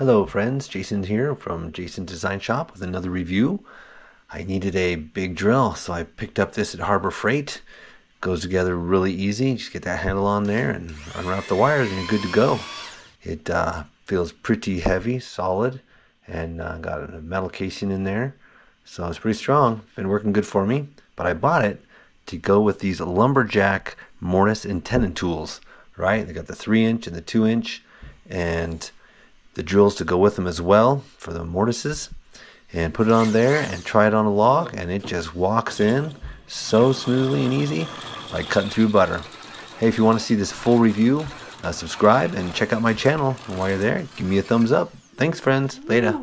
Hello friends, Jason here from Jason's Design Shop with another review. I needed a big drill, so I picked up this at Harbor Freight. Goes together really easy. Just get that handle on there and unwrap the wires and you're good to go. It uh, feels pretty heavy, solid, and uh, got a metal casing in there. So it's pretty strong. Been working good for me. But I bought it to go with these lumberjack mortise and tenon tools, right? They got the three inch and the two inch, and the drills to go with them as well for the mortises and put it on there and try it on a log and it just walks in so smoothly and easy like cutting through butter. Hey if you want to see this full review uh, subscribe and check out my channel. And while you're there give me a thumbs up. Thanks friends. Later